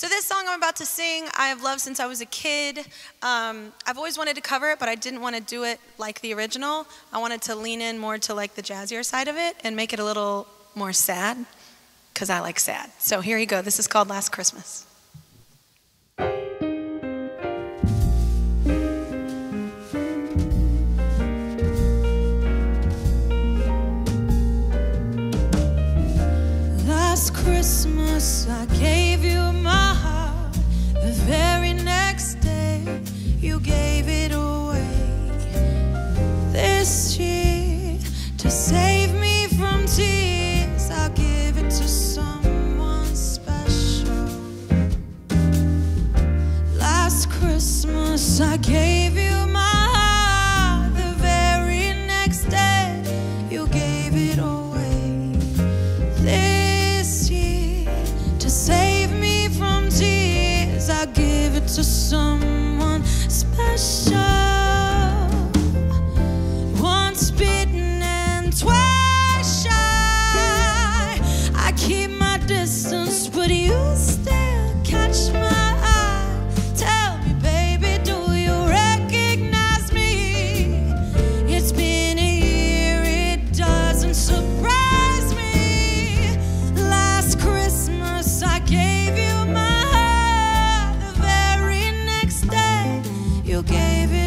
So, this song I'm about to sing, I have loved since I was a kid. Um, I've always wanted to cover it, but I didn't want to do it like the original. I wanted to lean in more to like the jazzier side of it and make it a little more sad, because I like sad. So, here you go. This is called Last Christmas. Last Christmas I gave you I gave you my heart. The very next day you gave it away this year to save me from tears. I give it to someone special. you gave it